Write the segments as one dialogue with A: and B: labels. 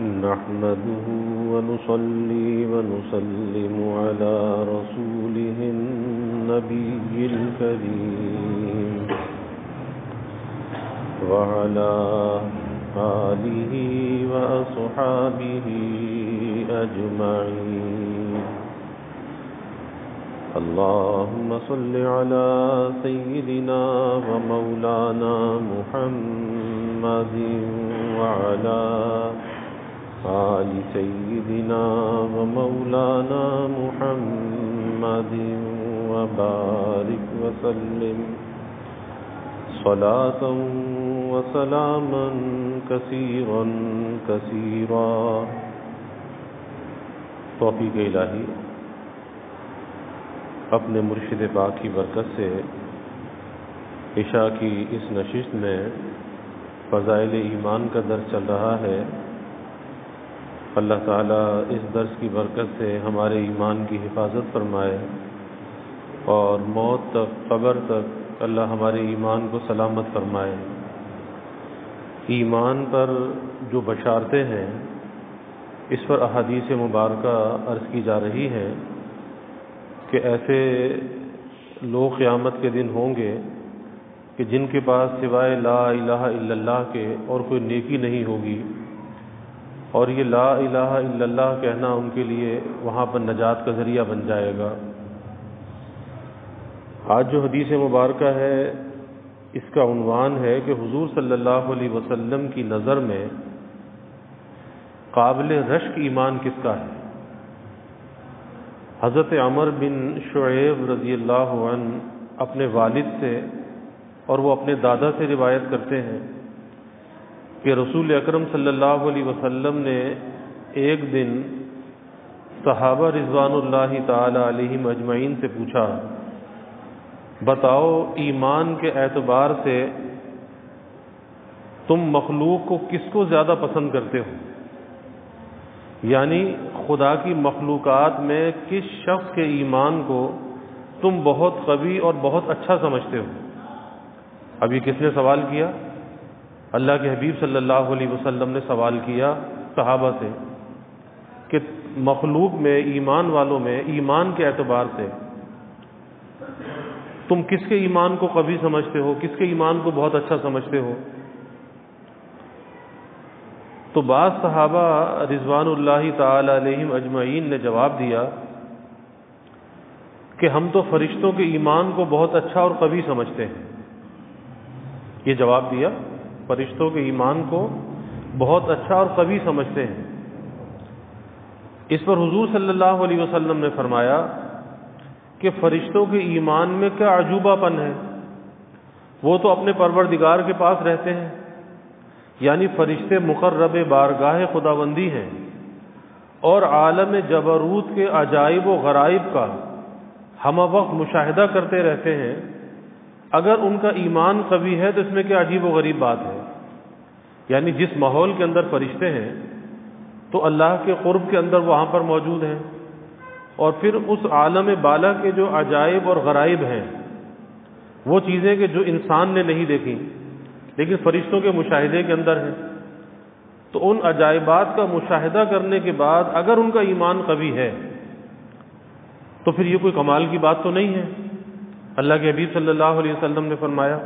A: نحمده ونصلي ونسلم على رسوله النبي الكريم وعلى آله وأصحابه أجمعين. اللهم صل على سيدنا ومولانا محمد وعلى آله آل سيدنا ومولانا محمد وبارك وسلم صلاة وسلاما كثيرا كثيرا توفیق الہی. اپنے مرشد پاک کی برکت سے عشاء کی اس نشست میں فضائل ایمان کا درس چل رہا ہے. اللہ تعالیٰ اس درس کی برکت سے ہمارے ایمان کی حفاظت فرمائے اور موت تک، قبر تک اللہ ہمارے ایمان کو سلامت فرمائے۔ ایمان پر جو بشارتے ہیں، اس پر احادیث مبارکہ عرض کی جا رہی ہے کہ ایسے لوگ قیامت کے دن ہوں گے کہ جن کے پاس سوائے لا الہ الا اللہ کے اور کوئی نیکی نہیں ہوگی۔ اور یہ لا الہ الا اللہ کہنا ان کے لیے وہاں پر نجات کا ذریعہ بن جائے گا۔ آج جو حدیث مبارکہ ہے، اس کا عنوان ہے کہ حضور صلی اللہ علیہ وسلم کی نظر میں قابل رشک ایمان کس کا ہے؟ حضرت عمر بن شعیب رضی اللہ عنہ اپنے والد سے اور وہ اپنے دادا سے روایت کرتے ہیں۔ کہ رسول اکرم صلی اللہ علیہ وسلم نے ایک دن صحابہ رضوان اللہ تعالی علیہ مجمعین سے پوچھا، بتاؤ ایمان کے اعتبار سے تم مخلوق کو کس کو زیادہ پسند کرتے ہو؟ یعنی خدا کی مخلوقات میں کس شخص کے ایمان کو تم بہت قوی اور بہت اچھا سمجھتے ہو؟ ابھی کس نے سوال کیا؟ اللہ کے حبیب صلی اللہ علیہ وسلم نے سوال کیا صحابہ سے کہ مخلوق میں، ایمان والوں میں، ایمان کے اعتبار سے تم کس کے ایمان کو قوی سمجھتے ہو؟ کس کے ایمان کو بہت اچھا سمجھتے ہو؟ تو بعض صحابہ رضوان اللہ تعالی علیہ اجمعین نے جواب دیا کہ ہم تو فرشتوں کے ایمان کو بہت اچھا اور قوی سمجھتے ہیں۔ یہ جواب دیا۔ فرشتوں کے ایمان کو بہت اچھا اور قوی سمجھتے ہیں۔ اس پر حضور صلی اللہ علیہ وسلم نے فرمایا کہ فرشتوں کے ایمان میں کیا عجوبہ پن ہے؟ وہ تو اپنے پروردگار کے پاس رہتے ہیں یعنی فرشتے مقرب بارگاہ خداوندی ہیں اور عالم جبروت کے عجائب و غرائب کا ہم وقت مشاہدہ کرتے رہتے ہیں۔ اگر ان کا ایمان قوی ہے تو اس میں کیا عجیب و غریب بات ہے۔ یعنی جس ماحول کے اندر فرشتے ہیں، تو اللہ کے قرب کے اندر وہاں پر موجود ہیں۔ اور پھر اس عالم بالا کے جو عجائب اور غرائب ہیں، وہ چیزیں کہ جو انسان نے نہیں دیکھی، لیکن فرشتوں کے مشاہدے کے اندر ہیں۔ تو ان عجائبات کا مشاہدہ کرنے کے بعد اگر ان کا ایمان قوی ہے، تو پھر یہ کوئی کمال کی بات تو نہیں ہے۔ اللہ کے حبیب صلی اللہ علیہ وسلم نے فرمایا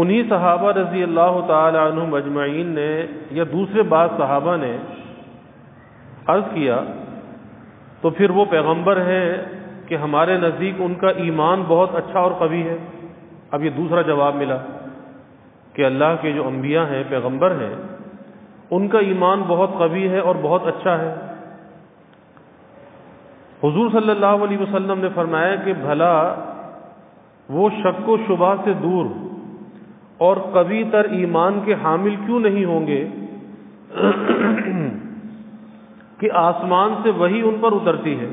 A: انہی صحابہ رضی اللہ تعالی عنہ مجمعین نے یا دوسرے بعض صحابہ نے عرض کیا، تو پھر وہ پیغمبر ہیں کہ ہمارے نزدیک ان کا ایمان بہت اچھا اور قوی ہے۔ اب یہ دوسرا جواب ملا کہ اللہ کے جو انبیاء ہیں، پیغمبر ہیں، ان کا ایمان بہت قوی ہے اور بہت اچھا ہے۔ حضور صلی اللہ علیہ وسلم نے فرمایا کہ بھلا وہ شک و شبہ سے دور اور قوی تر ایمان کے حامل کیوں نہیں ہوں گے؟ کہ آسمان سے وہی ان پر اترتی ہے۔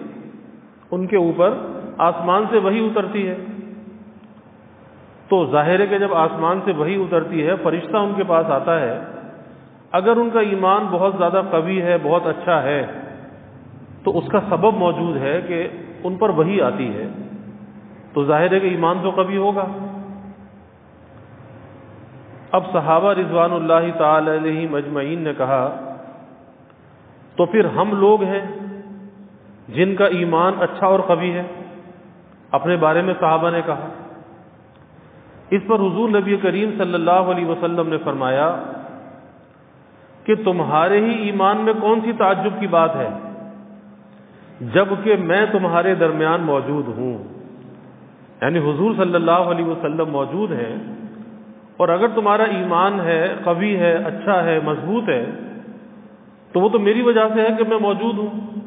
A: ان کے اوپر آسمان سے وہی اترتی ہے۔ تو ظاہر ہے کہ جب آسمان سے وہی اترتی ہے، فرشتہ ان کے پاس آتا ہے۔ اگر ان کا ایمان بہت زیادہ قوی ہے، بہت اچھا ہے، تو اس کا سبب موجود ہے کہ ان پر وہی آتی ہے۔ تو ظاہر ہے کہ ایمان تو قوی ہوگا۔ اب صحابہ رضوان اللہ تعالی علیہ مجمعین نے کہا، تو پھر ہم لوگ ہیں جن کا ایمان اچھا اور قوی ہے۔ اپنے بارے میں صحابہ نے کہا۔ اس پر حضور نبی کریم صلی اللہ علیہ وسلم نے فرمایا کہ تمہارے ہی ایمان میں کون سی تعجب کی بات ہے؟ جبکہ میں تمہارے درمیان موجود ہوں۔ یعنی حضور صلی اللہ علیہ وسلم موجود ہیں۔ اور اگر تمہارا ایمان ہے، قوی ہے اچھا ہے، مضبوط ہے، تو وہ تو میری وجہ سے ہے کہ میں موجود ہوں۔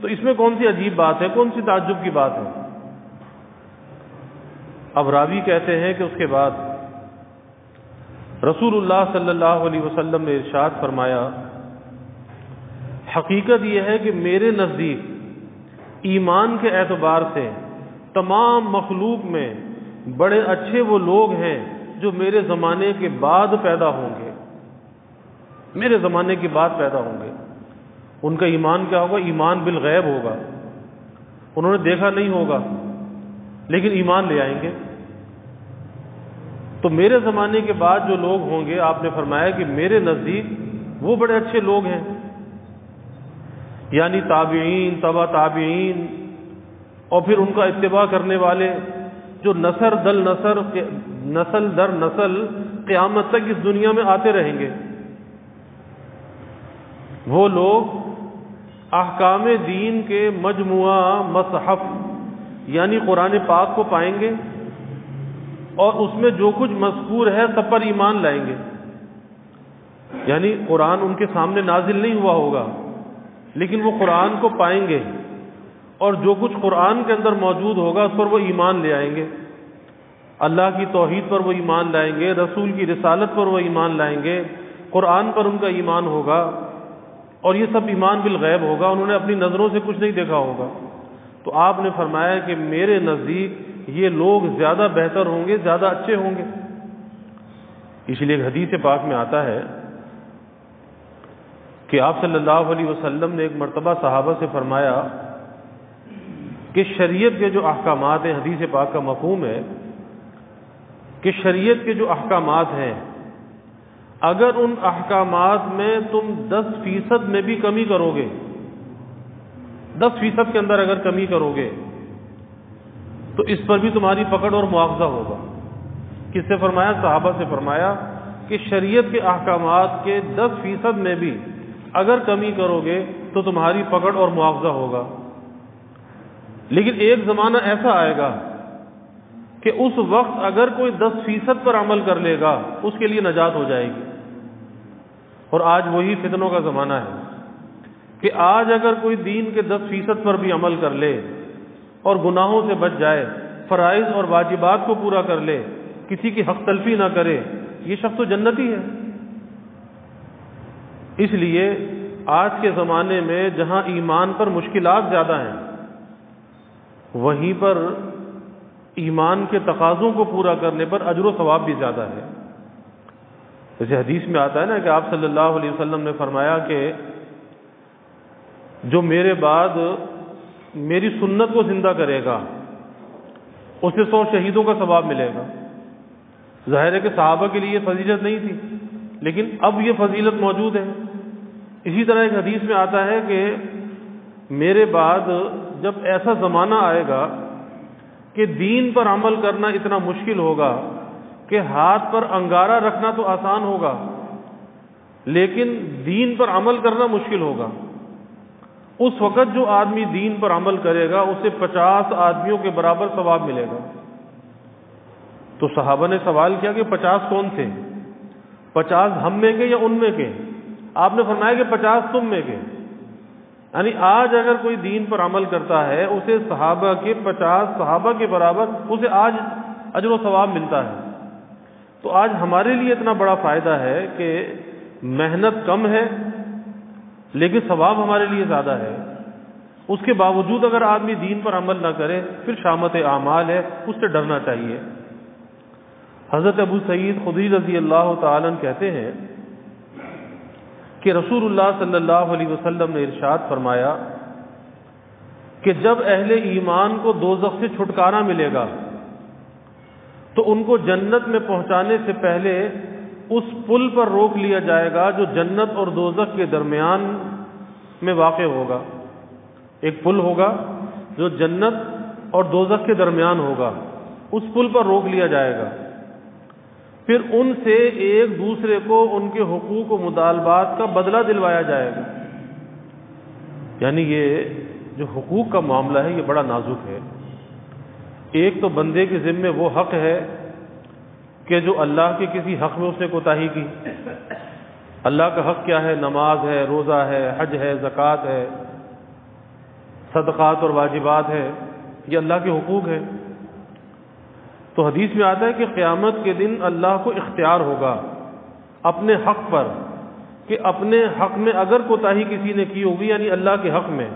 A: تو اس میں کون سی عجیب بات ہے؟ کون سی تعجب کی بات ہے؟ اب راوی کہتے ہیں کہ اس کے بعد رسول اللہ صلی اللہ علیہ وسلم نے ارشاد فرمایا، حقیقت یہ ہے کہ میرے نزدیک ایمان کے اعتبار سے تمام مخلوق میں بڑے اچھے وہ لوگ ہیں جو میرے زمانے کے بعد پیدا ہوں گے، میرے زمانے کے بعد پیدا ہوں گے، ان کا ایمان کیا ہوگا؟ ایمان بالغیب ہوگا۔ انہوں نے دیکھا نہیں ہوگا، لیکن ایمان لے آئیں گے۔ تو میرے زمانے کے بعد جو لوگ ہوں گے، آپ نے فرمایا کہ میرے نزدیک وہ بڑے اچھے لوگ ہیں۔ یعنی تابعین، تبا تابعین، اور پھر ان کا اتباع کرنے والے۔ جو نسر دل نسر نسل در نسل قیامت تک اس دنیا میں آتے رہیں گے۔ وہ لوگ احکام دین کے مجموعہ مصحف یعنی قرآن پاک کو پائیں گے اور اس میں جو کچھ مذکور ہے سب پر ایمان لائیں گے۔ یعنی قرآن ان کے سامنے نازل نہیں ہوا ہوگا، لیکن وہ قرآن کو پائیں گے۔ اور جو کچھ قرآن کے اندر موجود ہوگا اس پر وہ ایمان لے آئیں گے۔ اللہ کی توحید پر وہ ایمان لائیں گے، رسول کی رسالت پر وہ ایمان لائیں گے۔ قرآن پر ان کا ایمان ہوگا اور یہ سب ایمان بالغیب ہوگا، انہوں نے اپنی نظروں سے کچھ نہیں دیکھا ہوگا۔ تو آپ نے فرمایا کہ میرے نزدیک یہ لوگ زیادہ بہتر ہوں گے، زیادہ اچھے ہوں گے۔ اس لیے حدیث پاک میں آتا ہے کہ آپ صلی اللہ علیہ وسلم نے ایک مرتبہ صحابہ سے فرمایا کہ شریعت کے جو احکامات ہیں، حدیث پاک کا مفہوم ہے کہ شریعت کے جو احکامات ہیں، اگر ان احکامات میں تم دس فیصد میں بھی کمی کرو گے، دس فیصد کے اندر اگر کمی کرو گے، تو اس پر بھی تمہاری پکڑ اور معاوضہ ہوگا۔ کس سے فرمایا؟ صحابہ سے فرمایا کہ شریعت کے احکامات کے دس فیصد میں بھی اگر کمی کرو گے، تو تمہاری پکڑ اور معاوضہ ہوگا۔ لیکن ایک زمانہ ایسا آئے گا کہ اس وقت اگر کوئی دس فیصد پر عمل کر لے گا، اس کے لیے نجات ہو جائے گی۔ اور آج وہی فتنوں کا زمانہ ہے کہ آج اگر کوئی دین کے دس فیصد پر بھی عمل کر لے اور گناہوں سے بچ جائے، فرائض اور واجبات کو پورا کر لے، کسی کی حق تلفی نہ کرے، یہ شخص تو جنتی ہے۔ اس لیے آج کے زمانے میں جہاں ایمان پر مشکلات زیادہ ہیں وہیں پر ایمان کے تقاضوں کو پورا کرنے پر اجر و ثواب بھی زیادہ ہے۔ جیسے حدیث میں آتا ہے نا کہ آپ صلی اللہ علیہ وسلم نے فرمایا کہ جو میرے بعد میری سنت کو زندہ کرے گا، اسے سو شہیدوں کا ثواب ملے گا۔ ظاہر ہے کہ صحابہ کے لیے یہ فضیلت نہیں تھی، لیکن اب یہ فضیلت موجود ہے۔ اسی طرح ایک حدیث میں آتا ہے کہ میرے بعد جب ایسا زمانہ آئے گا کہ دین پر عمل کرنا اتنا مشکل ہوگا کہ ہاتھ پر انگارہ رکھنا تو آسان ہوگا، لیکن دین پر عمل کرنا مشکل ہوگا۔ اس وقت جو آدمی دین پر عمل کرے گا، اسے پچاس آدمیوں کے برابر ثواب ملے گا۔ تو صحابہ نے سوال کیا کہ پچاس کون تھے؟ پچاس ہم میں کے یا ان میں کے؟ آپ نے فرمایا کہ پچاس تم میں کے۔ یعنی آج اگر کوئی دین پر عمل کرتا ہے، اسے صحابہ کے پچاس صحابہ کے برابر اسے آج اجر و ثواب ملتا ہے۔ تو آج ہمارے لیے اتنا بڑا فائدہ ہے کہ محنت کم ہے، لیکن ثواب ہمارے لیے زیادہ ہے۔ اس کے باوجود اگر آدمی دین پر عمل نہ کرے، پھر شامت اعمال ہے، اس سے ڈرنا چاہیے۔ حضرت ابو سعید خدی رضی اللہ تعالی کہتے ہیں کہ رسول اللہ صلی اللہ علیہ وسلم نے ارشاد فرمایا کہ جب اہل ایمان کو دو سے چھٹکارا ملے گا، تو ان کو جنت میں پہنچانے سے پہلے اس پل پر روک لیا جائے گا جو جنت اور دوزخ کے درمیان میں واقع ہوگا۔ ایک پل ہوگا جو جنت اور دوزخ کے درمیان ہوگا، اس پل پر روک لیا جائے گا۔ پھر ان سے ایک دوسرے کو ان کے حقوق و مطالبات کا بدلہ دلوایا جائے گا۔ یعنی یہ جو حقوق کا معاملہ ہے، یہ بڑا نازک ہے۔ ایک تو بندے کے ذمے وہ حق ہے کہ جو اللہ کے کسی حق میں اس نے کوتاہی کی۔ اللہ کا حق کیا ہے؟ نماز ہے، روزہ ہے، حج ہے، زکوٰۃ ہے، صدقات اور واجبات ہے۔ یہ اللہ کے حقوق ہے تو حدیث میں آتا ہے کہ قیامت کے دن اللہ کو اختیار ہوگا اپنے حق پر کہ اپنے حق میں اگر کوتاہی کسی نے کی ہوگی یعنی اللہ کے حق میں،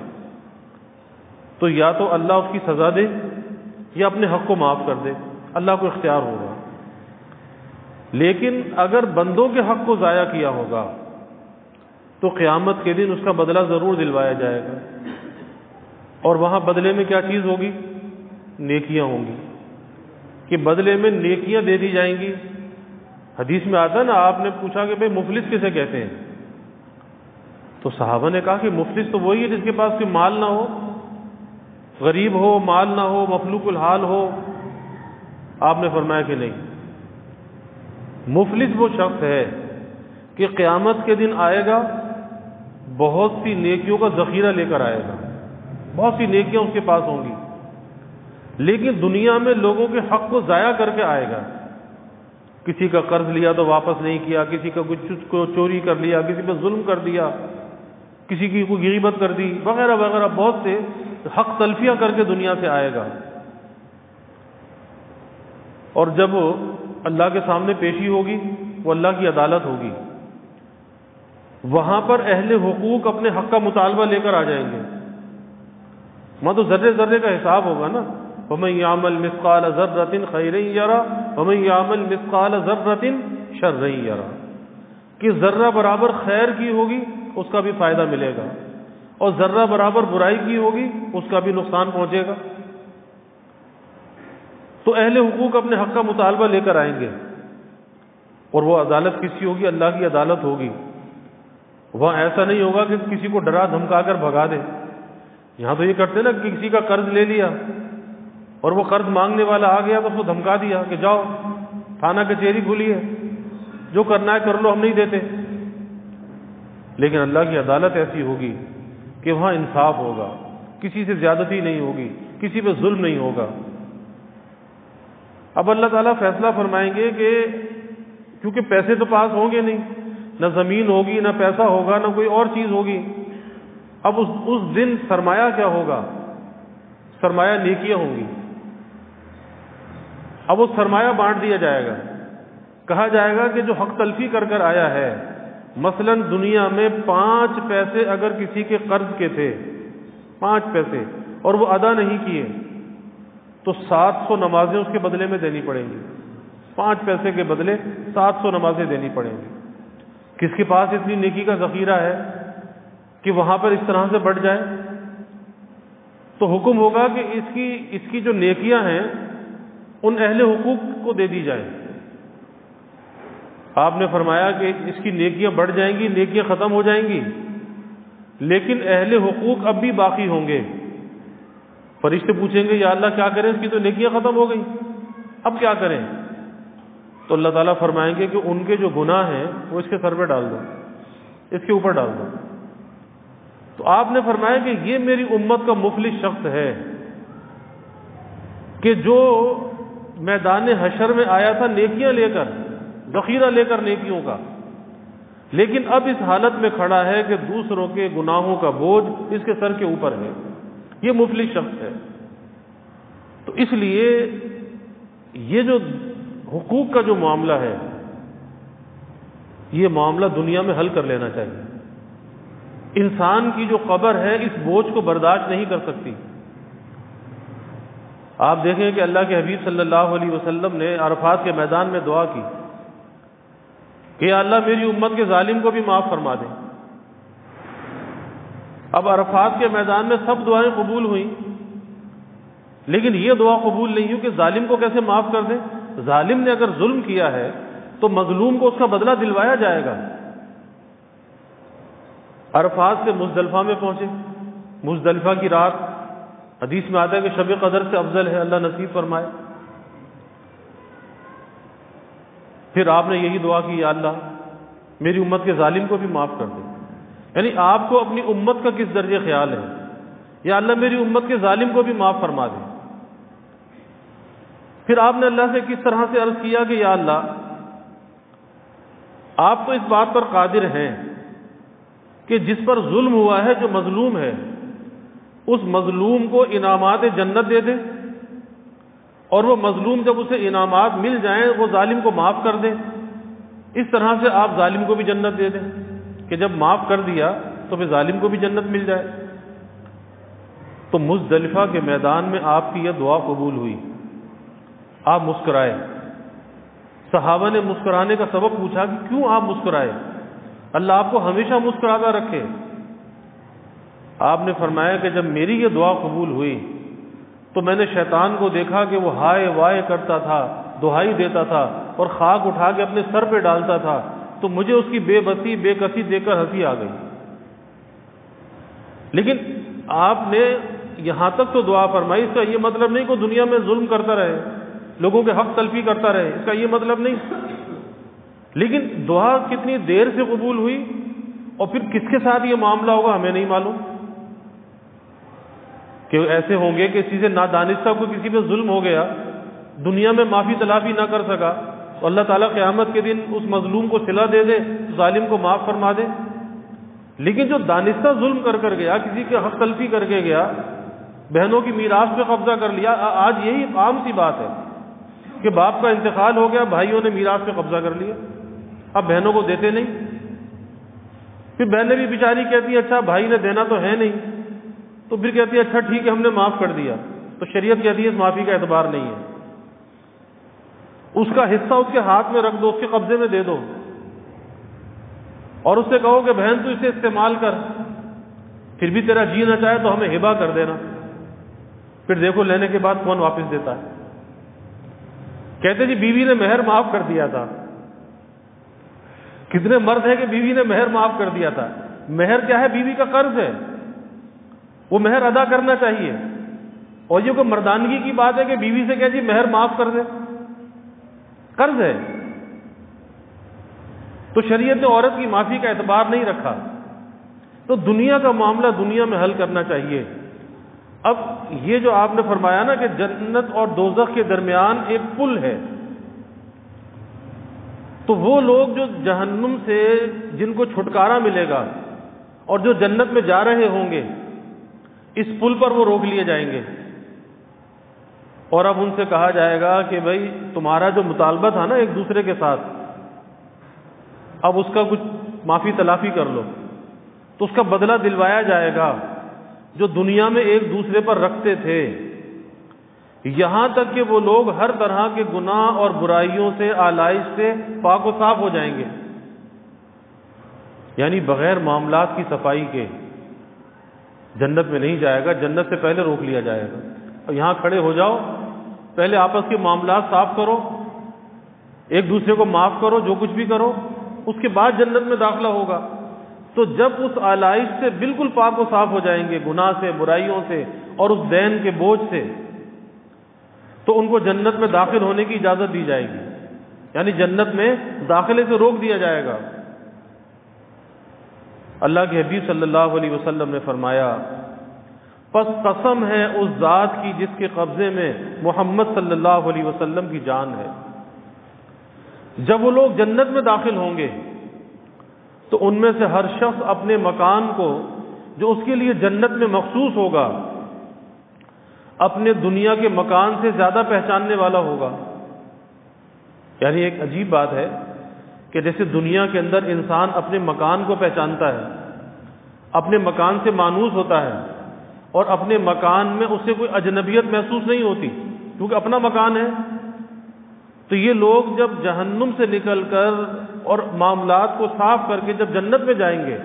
A: تو یا تو اللہ اس کی سزا دے یا اپنے حق کو معاف کر دے، اللہ کو اختیار ہوگا۔ لیکن اگر بندوں کے حق کو ضائع کیا ہوگا، تو قیامت کے دن اس کا بدلہ ضرور دلوایا جائے گا۔ اور وہاں بدلے میں کیا چیز ہوگی؟ نیکیاں ہوں گی۔ کہ بدلے میں نیکیاں دے دی جائیں گی۔ حدیث میں آتا نا، آپ نے پوچھا کہ بھائی مفلس کسے کہتے ہیں؟ تو صحابہ نے کہا کہ مفلس تو وہی ہے جس کے پاس کوئی مال نہ ہو۔ غریب ہو، مال نہ ہو، مخلوق الحال ہو۔ آپ نے فرمایا کہ نہیں۔ مفلس وہ شخص ہے کہ قیامت کے دن آئے گا، بہت سی نیکیوں کا ذخیرہ لے کر آئے گا۔ بہت سی نیکیاں اس کے پاس ہوں گی۔ لیکن دنیا میں لوگوں کے حق کو ضائع کر کے آئے گا۔ کسی کا قرض لیا تو واپس نہیں کیا، کسی کا کچھ کو چوری کر لیا، کسی پہ ظلم کر دیا، کسی کی کوئی غیبت کر دی، وغیرہ وغیرہ، بہت سے حق تلفیہ کر کے دنیا سے آئے گا۔ اور جب اللہ کے سامنے پیشی ہوگی، وہ اللہ کی عدالت ہوگی۔ وہاں پر اہل حقوق اپنے حق کا مطالبہ لے کر آ جائیں گے۔ وہاں تو ذرے ذرے کا حساب ہوگا نا۔ ہمیں یامل مسقال ذرتن خیر یارا ہمیں یامل مسقال ذرتن شر یارا کہ ذرہ برابر خیر کی ہوگی، اس کا بھی فائدہ ملے گا۔ اور ذرہ برابر برائی کی ہوگی، اس کا بھی نقصان پہنچے گا۔ تو اہل حقوق اپنے حق کا مطالبہ لے کر آئیں گے۔ اور وہ عدالت کسی ہوگی، اللہ کی عدالت ہوگی۔ وہاں ایسا نہیں ہوگا کہ کسی کو ڈرا دھمکا کر بھگا دے۔ یہاں تو یہ کرتے نا کہ کسی کا قرض لے لیا۔ اور وہ قرض مانگنے والا آ گیا تو اس کو دھمکا دیا کہ جاؤ، تھانہ کچہری کھلی ہے۔ جو کرنا ہے کر لو، ہم نہیں دیتے۔ لیکن اللہ کی عدالت ایسی ہوگی کہ وہاں انصاف ہوگا۔ کسی سے زیادتی نہیں ہوگی، کسی پہ ظلم نہیں ہوگا۔ اب اللہ تعالیٰ فیصلہ فرمائیں گے کہ کیونکہ پیسے تو پاس ہوں گے نہیں، نہ زمین ہوگی، نہ پیسہ ہوگا، نہ کوئی اور چیز ہوگی۔ اب اس اس دن سرمایہ کیا ہوگا؟ سرمایہ نیکیاں ہوں گی۔ اب وہ سرمایہ بانٹ دیا جائے گا۔ کہا جائے گا کہ جو حق تلفی کر کر آیا ہے، مثلا دنیا میں پانچ پیسے اگر کسی کے قرض کے تھے، پانچ پیسے، اور وہ ادا نہیں کیے، تو سات سو نمازیں اس کے بدلے میں دینی پڑیں گی۔ پانچ پیسے کے بدلے سات سو نمازیں دینی پڑیں گی۔ کس کے پاس اتنی نیکی کا ذخیرہ ہے کہ وہاں پر اس طرح سے بڑھ جائے؟ تو حکم ہوگا کہ اس کی اس کی جو نیکیاں ہیں ان اہل حقوق کو دے دی جائے۔ آپ نے فرمایا کہ اس کی نیکیاں بڑھ جائیں گی، نیکیاں ختم ہو جائیں گی، لیکن اہل حقوق اب بھی باقی ہوں گے۔ فرشتے پوچھیں گے، یا اللہ کیا کریں؟ اس کی تو نیکیاں ختم ہو گئی۔ اب کیا کریں؟ تو اللہ تعالیٰ فرمائیں گے کہ ان کے جو گناہ ہیں، وہ اس کے سر پہ ڈال دو، اس کے اوپر ڈال دو۔ تو آپ نے فرمایا کہ یہ میری امت کا مفلس شخص ہے کہ جو میدان حشر میں آیا تھا نیکیاں لے کر، ذخیرہ لے کر نیکیوں کا۔ لیکن اب اس حالت میں کھڑا ہے کہ دوسروں کے گناہوں کا بوجھ اس کے سر کے اوپر ہے۔ یہ مفلس شخص ہے۔ تو اس لیے یہ جو حقوق کا جو معاملہ ہے، یہ معاملہ دنیا میں حل کر لینا چاہیے۔ انسان کی جو قبر ہے، اس بوجھ کو برداشت نہیں کر سکتی۔ آپ دیکھیں کہ اللہ کے حبیب صلی اللہ علیہ وسلم نے عرفات کے میدان میں دعا کی کہ اللہ میری امت کے ظالم کو بھی معاف فرما دے۔ اب عرفات کے میدان میں سب دعائیں قبول ہوئیں۔ لیکن یہ دعا قبول نہیں ہوئی کہ ظالم کو کیسے معاف کر دیں ظالم نے اگر ظلم کیا ہے تو مظلوم کو اس کا بدلہ دلوایا جائے گا۔ عرفات سے مزدلفہ میں پہنچے۔ مزدلفہ کی رات حدیث میں آتا ہے کہ شب قدر سے افضل ہے، اللہ نصیب فرمائے۔ پھر آپ نے یہی دعا کی، یا اللہ، میری امت کے ظالم کو بھی معاف کر دے۔ یعنی آپ کو اپنی امت کا کس درجے خیال ہے؟ یا اللہ، میری امت کے ظالم کو بھی معاف فرما دے۔ پھر آپ نے اللہ سے کس طرح سے عرض کیا کہ یا اللہ، آپ تو اس بات پر قادر ہیں کہ جس پر ظلم ہوا ہے، جو مظلوم ہے اس مظلوم کو انعامات جنت دے دے اور وہ مظلوم جب اسے انعامات مل جائیں وہ ظالم کو معاف کر دے اس طرح سے آپ ظالم کو بھی جنت دے دیں کہ جب معاف کر دیا تو پھر ظالم کو بھی جنت مل جائے تو مزدلفہ کے میدان میں آپ کی یہ دعا قبول ہوئی آپ مسکرائے صحابہ نے مسکرانے کا سبب پوچھا کہ کیوں آپ مسکرائے اللہ آپ کو ہمیشہ مسکراتا رکھے آپ نے فرمایا کہ جب میری یہ دعا قبول ہوئی تو میں نے شیطان کو دیکھا کہ وہ ہائے وائے کرتا تھا، دہائی دیتا تھا اور خاک اٹھا کے اپنے سر پہ ڈالتا تھا، تو مجھے اس کی بے بسی، بے کسی دیکھ کر ہنسی آ گئی۔ لیکن آپ نے یہاں تک تو دعا فرمائی، اس کا یہ مطلب نہیں کہ دنیا میں ظلم کرتا رہے، لوگوں کے حق تلفی کرتا رہے، اس کا یہ مطلب نہیں۔ لیکن دعا کتنی دیر سے قبول ہوئی اور پھر کس کے ساتھ یہ معاملہ ہوگا ہمیں نہیں معلوم۔ کہ ایسے ہوں گے کہ کسی سے نادانستہ کو کسی پہ ظلم ہو گیا، دنیا میں معافی تلافی نہ کر سکا تو اللہ تعالیٰ قیامت کے دن اس مظلوم کو صلا دے دے ظالم کو معاف فرما دے۔ لیکن جو دانستہ ظلم کر کر گیا، کسی کے حق تلفی کر کے گیا، بہنوں کی میراث پہ قبضہ کر لیا آج یہی عام سی بات ہے کہ باپ کا انتقال ہو گیا، بھائیوں نے میراث پہ قبضہ کر لیا۔ اب بہنوں کو دیتے نہیں۔ پھر بہنیں بھی بیچاری کہتی ہیں اچھا بھائی نے دینا تو ہے نہیں۔ تو پھر کہتی ہے اچھا ٹھیک ہے، ہم نے معاف کر دیا۔ تو شریعت کہتی ہے، اس معافی کا اعتبار نہیں ہے۔ اس کا حصہ اس کے ہاتھ میں رکھ دو، اس کے قبضے میں دے دو۔ اور اس سے کہو کہ، بہن، تو اسے استعمال کر۔ پھر بھی تیرا جی نہ چاہے تو ہمیں ہبا کر دینا۔ پھر دیکھو، لینے کے بعد کون واپس دیتا ہے۔ کہتے جی بیوی نے مہر معاف کر دیا تھا۔ کتنے مرد ہیں کہ بیوی نے مہر معاف کر دیا تھا۔ مہر کیا ہے؟ بیوی کا قرض ہے۔ وہ مہر ادا کرنا چاہیے۔ اور یہ کوئی مردانگی کی بات ہے کہ بیوی سے کہ جی مہر معاف کر دے۔ قرض ہے۔ تو شریعت نے عورت کی معافی کا اعتبار نہیں رکھا۔ تو دنیا کا معاملہ دنیا میں حل کرنا چاہیے۔ اب یہ جو آپ نے فرمایا نا کہ جنت اور دوزخ کے درمیان ایک پل ہے۔ تو وہ لوگ جو جہنم سے جن کو چھٹکارا ملے گا اور جو جنت میں جا رہے ہوں گے اس پل پر وہ روک لیے جائیں گے۔ اور اب ان سے کہا جائے گا کہ بھائی، تمہارا جو مطالبہ تھا نا ایک دوسرے کے ساتھ، اب اس کا کچھ معافی تلافی کر لو۔ تو اس کا بدلہ دلوایا جائے گا جو دنیا میں ایک دوسرے پر رکھتے تھے۔ یہاں تک کہ وہ لوگ ہر طرح کے گناہ اور برائیوں سے، آلائش سے پاک و صاف ہو جائیں گے۔ یعنی بغیر معاملات کی صفائی کے۔ جنت میں نہیں جائے گا، جنت سے پہلے روک لیا جائے گا۔ اور یہاں کھڑے ہو جاؤ، پہلے آپس کے معاملات صاف کرو، ایک دوسرے کو معاف کرو، جو کچھ بھی کرو، اس کے بعد جنت میں داخلہ ہوگا۔ تو جب اس آلائش سے بالکل پاک و صاف ہو جائیں گے، گناہ سے، برائیوں سے اور اس دین کے بوجھ سے، تو ان کو جنت میں داخل ہونے کی اجازت دی جائے گی۔ یعنی جنت میں داخلے سے روک دیا جائے گا۔ اللہ کے حبیب صلی اللہ علیہ وسلم نے فرمایا، پس قسم ہے اس ذات کی جس کے قبضے میں محمد صلی اللہ علیہ وسلم کی جان ہے۔ جب وہ لوگ جنت میں داخل ہوں گے، تو ان میں سے ہر شخص اپنے مکان کو، جو اس کے لیے جنت میں مخصوص ہوگا، اپنے دنیا کے مکان سے زیادہ پہچاننے والا ہوگا۔ یعنی ایک عجیب بات ہے کہ جیسے دنیا کے اندر انسان اپنے مکان کو پہچانتا ہے، اپنے مکان سے مانوس ہوتا ہے، اور اپنے مکان میں اس سے کوئی اجنبیت محسوس نہیں ہوتی، کیونکہ اپنا مکان ہے۔ تو یہ لوگ جب جہنم سے نکل کر اور معاملات کو صاف کر کے جب جنت میں جائیں گے،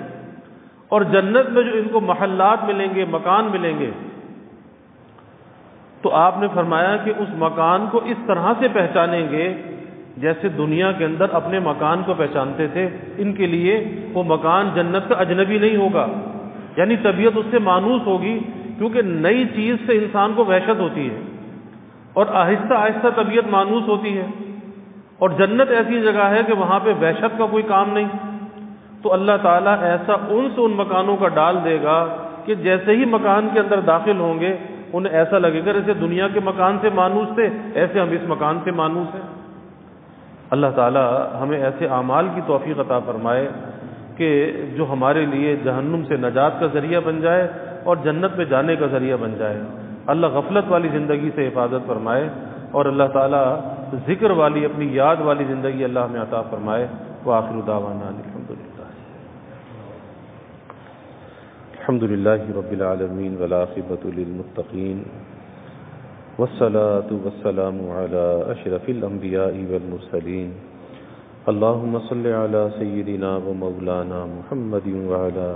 A: اور جنت میں جو ان کو محلات ملیں گے، مکان ملیں گے، تو آپ نے فرمایا کہ اس مکان کو اس طرح سے پہچانیں گے جیسے دنیا کے اندر اپنے مکان کو پہچانتے تھے، ان کے لیے وہ مکان جنت کا اجنبی نہیں ہوگا۔ یعنی طبیعت اس سے مانوس ہوگی کیونکہ نئی چیز سے انسان کو وحشت ہوتی ہے اور آہستہ آہستہ طبیعت مانوس ہوتی ہے۔ اور جنت ایسی جگہ ہے کہ وہاں پہ وحشت کا کوئی کام نہیں۔ تو اللہ تعالیٰ ایسا ان سے ان مکانوں کا ڈال دے گا کہ جیسے ہی مکان کے اندر داخل ہوں گے، انہیں ایسا لگے گا جیسے دنیا کے مکان سے مانوس تھے، ایسے ہم اس مکان سے مانوس ہیں۔ اللہ تعالیٰ ہمیں ایسے اعمال کی توفیق عطا فرمائے کہ جو ہمارے لیے جہنم سے نجات کا ذریعہ بن جائے اور جنت میں جانے کا ذریعہ بن جائے۔ اللہ غفلت والی زندگی سے حفاظت فرمائے اور اللہ تعالیٰ ذکر والی اپنی یاد والی زندگی اللہ ہمیں عطا فرمائے۔ وہ آخر الداوانہ الحمد للہ الحمد للہ رب العالمین ولاقبۃ للمتقین۔ والصلاة والسلام على أشرف الأنبياء والمرسلين. اللهم صل على سيدنا ومولانا محمد وعلى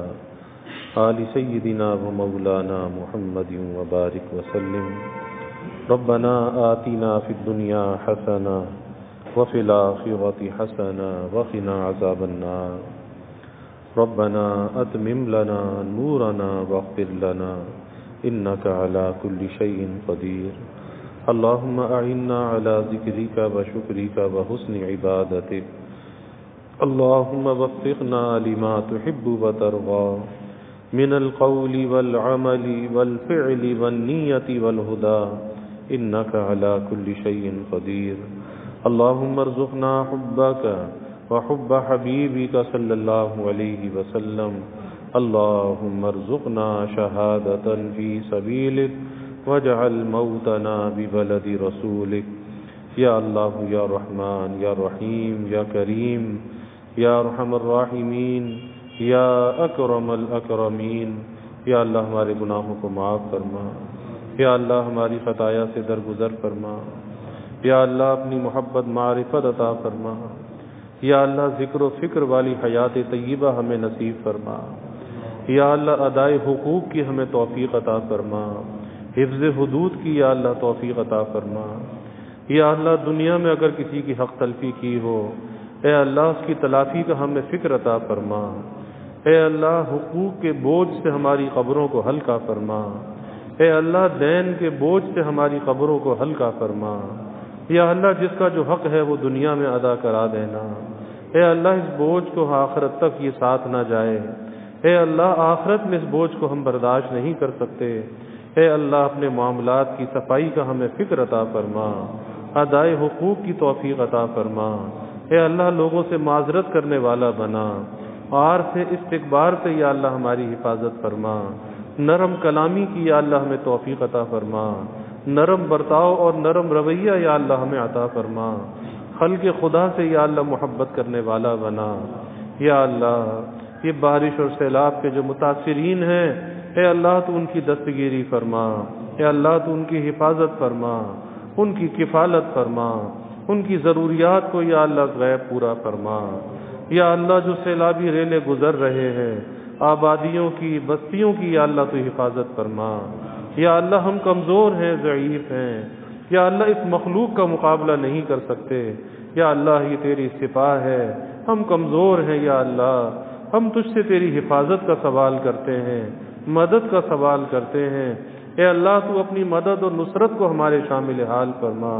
A: آل سيدنا ومولانا محمد وبارك وسلم. ربنا آتنا في الدنيا حسنة وفي الآخرة حسنة وقنا عذاب النار. ربنا أتمم لنا نورنا واغفر لنا إنك على كل شيء قدير. اللهم أعنا على ذكرك وشكرك وحسن عبادتك. اللهم وفقنا لما تحب وترضى. من القول والعمل والفعل والنية والهدى. إنك على كل شيء قدير. اللهم ارزقنا حبك وحب حبيبك صلى الله عليه وسلم. اللهم ارزقنا شهادة في سبيلك واجعل موتنا ببلد رسولك. يا الله، يا رحمن، يا رحيم، يا كريم، يا رحم الراحمين، يا اکرم الاکرمین یا اللہ ہمارے گناہوں کو معاف فرما. یا اللہ ہماری خطایا سے درگزر فرما. یا اللہ اپنی محبت، معرفت عطا فرما. یا اللہ ذکر و فکر والی حیات طیبہ ہمیں نصیب فرما. یا اللہ ادائے حقوق کی ہمیں توفیق عطا فرما۔ حفظ حدود کی یا اللہ توفیق عطا فرما۔ یا اللہ دنیا میں اگر کسی کی حق تلفی کی ہو، اے اللہ اس کی تلافی کا ہمیں فکر عطا فرما۔ اے اللہ حقوق کے بوجھ سے ہماری قبروں کو ہلکا فرما۔ اے اللہ دین کے بوجھ سے ہماری قبروں کو ہلکا فرما۔ یا اللہ جس کا جو حق ہے وہ دنیا میں ادا کرا دینا۔ اے اللہ اس بوجھ کو آخرت تک یہ ساتھ نہ جائے۔ اے اللہ، آخرت میں اس بوجھ کو ہم برداشت نہیں کر سکتے۔ اے اللہ، اپنے معاملات کی صفائی کا ہمیں فکر عطا فرما۔ ادائے حقوق کی توفیق عطا فرما۔ اے اللہ، لوگوں سے معذرت کرنے والا بنا۔ آر سے استقبار سے یا اللہ ہماری حفاظت فرما۔ نرم کلامی کی یا اللہ ہمیں توفیق عطا فرما۔ نرم برتاؤ اور نرم رویہ یا اللہ ہمیں عطا فرما۔ خلق خدا سے یا اللہ محبت کرنے والا بنا۔ یا اللہ یہ بارش اور سیلاب کے جو متاثرین ہیں، اے اللہ تو ان کی دستگیری فرما، اے اللہ تو ان کی حفاظت فرما، ان کی کفالت فرما، ان کی ضروریات کو یا اللہ غیب پورا فرما۔ یا اللہ جو سیلابی ریلے گزر رہے ہیں، آبادیوں کی، بستیوں کی، یا اللہ تو حفاظت فرما۔ یا اللہ ہم کمزور ہیں، ضعیف ہیں۔ یا اللہ اس مخلوق کا مقابلہ نہیں کر سکتے۔ یا اللہ یہ تیری سپاہ ہے، ہم کمزور ہیں، یا اللہ۔ ہم تجھ سے تیری حفاظت کا سوال کرتے ہیں، مدد کا سوال کرتے ہیں۔ اے اللہ، تو اپنی مدد اور نصرت کو ہمارے شامل حال فرما۔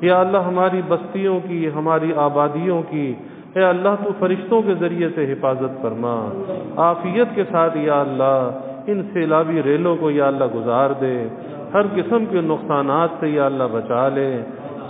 A: یا اللہ، ہماری بستیوں کی، ہماری آبادیوں کی۔ اے اللہ، تو فرشتوں کے ذریعے سے حفاظت فرما۔ آفیت کے ساتھ یا اللہ، ان سیلابی ریلوں کو یا اللہ گزار دے۔ ہر قسم کے نقصانات سے یا اللہ بچا لے۔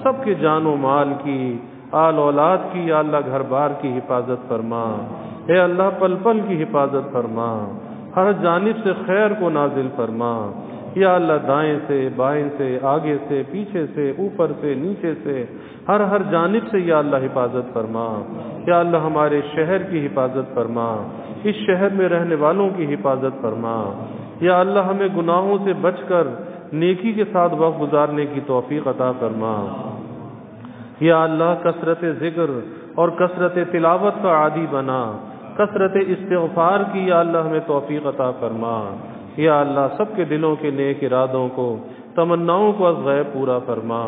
A: سب کے جان و مال کی، آل اولاد کی یا اللہ گھر بار کی حفاظت فرما۔ اے اللہ، پل پل کی حفاظت فرما، ہر جانب سے خیر کو نازل فرما۔ یا اللہ، دائیں سے، بائیں سے، آگے سے، پیچھے سے، اوپر سے، نیچے سے، ہر ہر جانب سے یا اللہ حفاظت فرما۔ یا اللہ، ہمارے شہر کی حفاظت فرما، اس شہر میں رہنے والوں کی حفاظت فرما۔ یا اللہ، ہمیں گناہوں سے بچ کر نیکی کے ساتھ وقت گزارنے کی توفیق عطا فرما۔ یا اللہ، کثرت ذکر اور کثرت تلاوت کا عادی بنا۔ کثرت استغفار کی، یا اللہ ہمیں توفیق عطا فرما۔ یا اللہ، سب کے دلوں کے نیک ارادوں کو، تمناؤں کو از غیب پورا فرما۔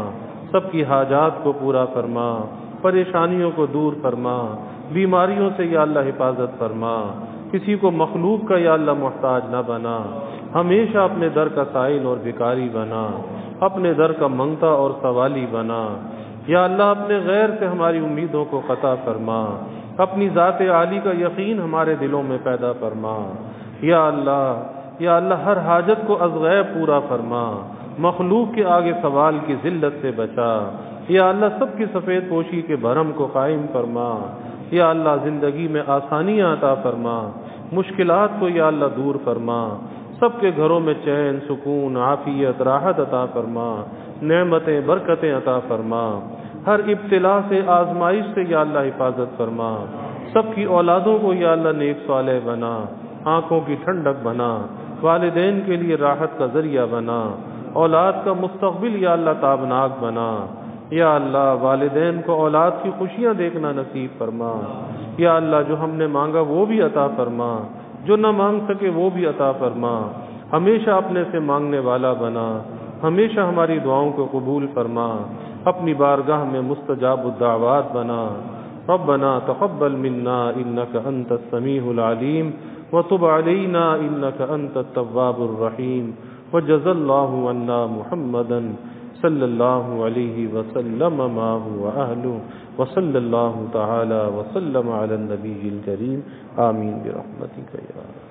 A: سب کی حاجات کو پورا فرما۔ پریشانیوں کو دور فرما۔ بیماریوں سے یا اللہ حفاظت فرما۔ کسی کو مخلوق کا یا اللہ محتاج نہ بنا۔ ہمیشہ اپنے در کا سائل اور بھکاری بنا۔ اپنے در کا منگتا اور سوالی بنا۔ یا اللہ اپنے غیر سے ہماری امیدوں کو قطع فرما۔ اپنی ذات عالی کا یقین ہمارے دلوں میں پیدا فرما۔ یا اللہ یا اللہ ہر حاجت کو از غیب پورا فرما۔ مخلوق کے آگے سوال کی ذلت سے بچا۔ یا اللہ سب کی سفید پوشی کے بھرم کو قائم فرما۔ یا اللہ زندگی میں آسانیاں عطا فرما۔ مشکلات کو یا اللہ دور فرما۔ سب کے گھروں میں چین، سکون، عافیت، راحت عطا فرما، نعمتیں، برکتیں عطا فرما۔ ہر ابتلا سے آزمائش سے یا اللہ حفاظت فرما۔ سب کی اولادوں کو یا اللہ نیک صالح بنا۔ آنکھوں کی ٹھنڈک بنا۔ والدین کے لیے راحت کا ذریعہ بنا۔ اولاد کا مستقبل یا اللہ تابناک بنا۔ یا اللہ، والدین کو اولاد کی خوشیاں دیکھنا نصیب فرما۔ یا اللہ، جو ہم نے مانگا وہ بھی عطا فرما۔ جو نہ مانگ سکے وہ بھی عطا فرما۔ ہمیشہ اپنے سے مانگنے والا بنا۔ ہمیشہ ہماری دعاؤں کو قبول فرما۔ اپنی بارگاہ میں مستجاب الدعوات بنا۔ ربنا تقبل منا انك انت السميع العليم وتب علينا انك انت التواب الرحيم وجزا الله عنا محمدا صلى الله عليه وسلم ما هو اهله وصلى الله تعالى وسلم على النبي الكريم آمين برحمتك يا رب.